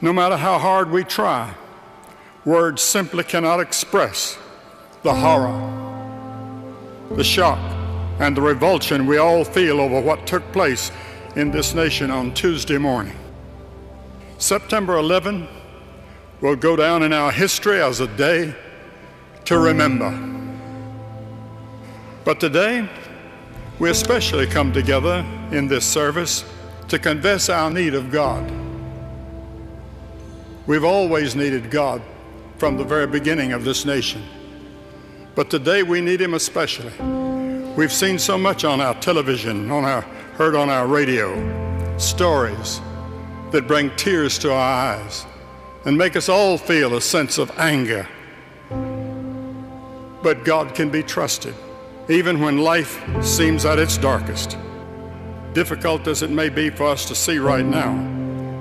No matter how hard we try, words simply cannot express the horror, the shock, and the revulsion we all feel over what took place in this nation on Tuesday morning. September 11 will go down in our history as a day to remember. But today, we especially come together in this service to confess our need of God. We've always needed God from the very beginning of this nation. But today we need Him especially. We've seen so much on our television, on our, heard on our radio, stories that bring tears to our eyes and make us all feel a sense of anger. But God can be trusted, even when life seems at its darkest. Difficult as it may be for us to see right now,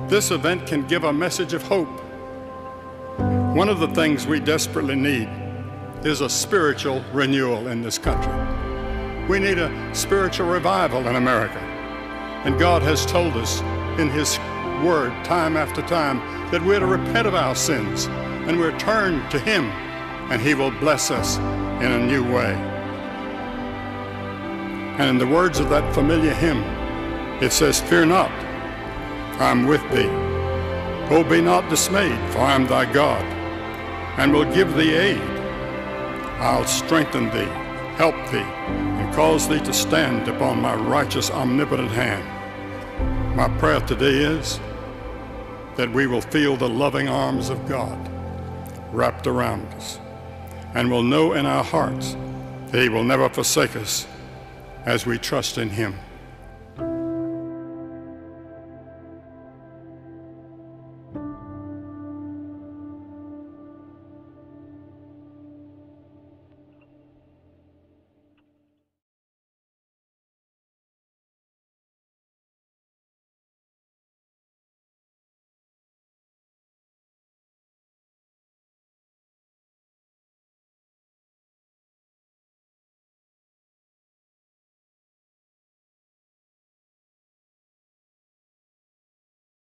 this event can give a message of hope. One of the things we desperately need is a spiritual renewal in this country. We need a spiritual revival in America. And God has told us in His Word time after time that we're to repent of our sins and we're turned to Him and He will bless us in a new way. And in the words of that familiar hymn, it says, Fear not, I'm with thee. Oh, be not dismayed, for I am thy God, and will give thee aid. I'll strengthen thee, help thee, and cause thee to stand upon my righteous, omnipotent hand. My prayer today is that we will feel the loving arms of God wrapped around us and will know in our hearts that He will never forsake us as we trust in Him.